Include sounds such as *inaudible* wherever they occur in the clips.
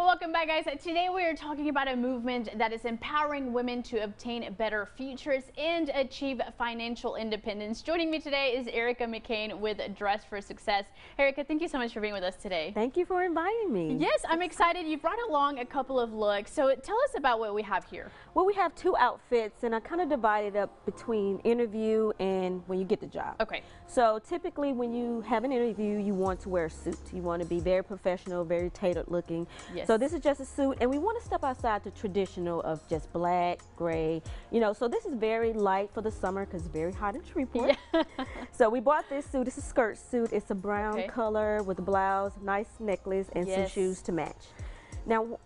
Well, welcome back, guys. Today we are talking about a movement that is empowering women to obtain better futures and achieve financial independence. Joining me today is Erica McCain with Dress for Success. Erica, thank you so much for being with us today. Thank you for inviting me. Yes, I'm excited. You brought along a couple of looks. So tell us about what we have here. Well, we have two outfits, and I kind of divided up between interview and when you get the job. Okay. So typically, when you have an interview, you want to wear a suit. You want to be very professional, very tailored looking. Yes. So this is just a suit, and we want to step outside the traditional of just black, gray. You know, so this is very light for the summer because it's very hot in Shreveport. Yeah. *laughs* so we bought this suit. It's a skirt suit. It's a brown Okay. color with a blouse, nice necklace, and some shoes to match. Now,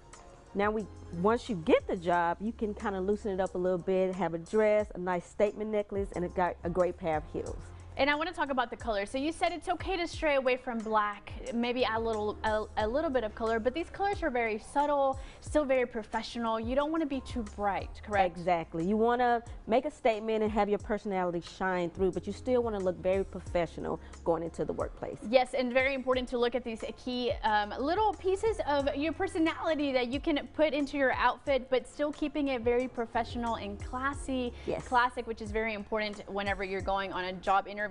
now we once you get the job, you can kind of loosen it up a little bit, have a dress, a nice statement necklace, and a, got a great pair of heels. And I want to talk about the color. So you said it's okay to stray away from black, maybe add a little a, a little bit of color, but these colors are very subtle, still very professional. You don't want to be too bright, correct? Exactly. You want to make a statement and have your personality shine through, but you still want to look very professional going into the workplace. Yes, and very important to look at these key um, little pieces of your personality that you can put into your outfit, but still keeping it very professional and classy, Yes. classic, which is very important whenever you're going on a job interview.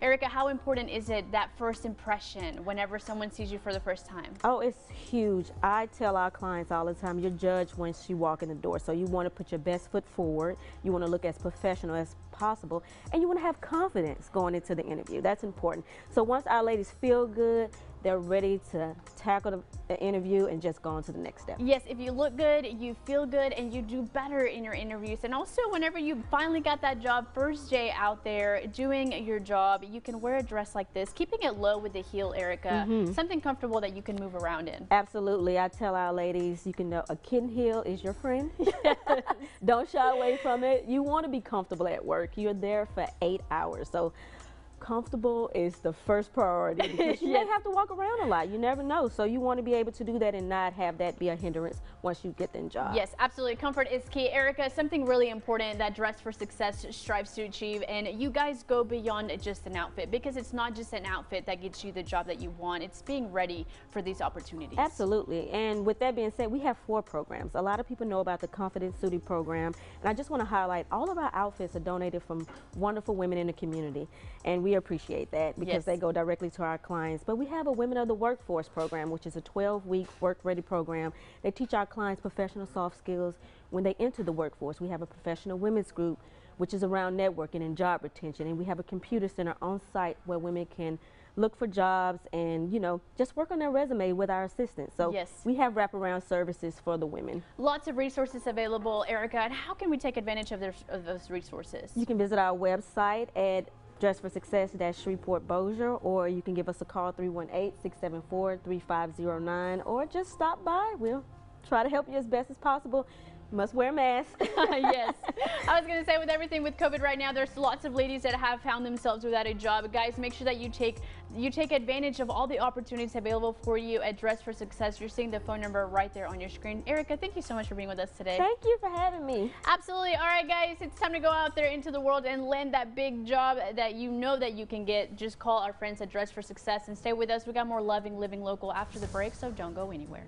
Erica, how important is it that first impression whenever someone sees you for the first time? Oh, it's huge. I tell our clients all the time, you're judged once you walk in the door. So you want to put your best foot forward. You want to look as professional as possible. And you want to have confidence going into the interview. That's important. So once our ladies feel good, they're ready to tackle the, the interview and just go on to the next step. Yes, if you look good, you feel good, and you do better in your interviews. And also, whenever you finally got that job, first day out there doing your job, you can wear a dress like this, keeping it low with the heel, Erica. Mm-hmm. Something comfortable that you can move around in. Absolutely. I tell our ladies, you can know a kitten heel is your friend. *laughs* Don't shy away from it. You want to be comfortable at work. You're there for eight hours. So comfortable is the first priority *laughs* because you Yes. may have to walk around a lot. You never know. So you want to be able to do that and not have that be a hindrance once you get the job. Yes, absolutely. Comfort is key. Erica, something really important that Dress for Success strives to achieve, and you guys go beyond just an outfit because it's not just an outfit that gets you the job that you want. It's being ready for these opportunities. Absolutely. And with that being said, we have four programs. A lot of people know about the Confidence Suiting program. And I just want to highlight all of our outfits are donated from wonderful women in the community. And we appreciate that because Yes. they go directly to our clients. But we have a Women of the Workforce program, which is a 12 week work ready program. They teach our clients professional soft skills when they enter the workforce. We have a professional women's group, which is around networking and job retention. And we have a computer center on site where women can look for jobs and, you know, just work on their resume with our assistants. So Yes. we have wraparound services for the women. Lots of resources available, Erica. And how can we take advantage of, those of those resources? You can visit our website at Dress for Success Shreveport Bossier, or you can give us a call 318 674 3509, or just stop by. We'll try to help you as best as possible. Must wear a mask. *laughs* yes. I was going to say with everything with COVID right now, there's lots of ladies that have found themselves without a job. Guys, make sure that you take you take advantage of all the opportunities available for you at Dress for Success. You're seeing the phone number right there on your screen. Erica, thank you so much for being with us today. Thank you for having me. Absolutely. All right, guys, it's time to go out there into the world and land that big job that you know that you can get. Just call our friends at Dress for Success and stay with us. We got more loving living local after the break, so don't go anywhere.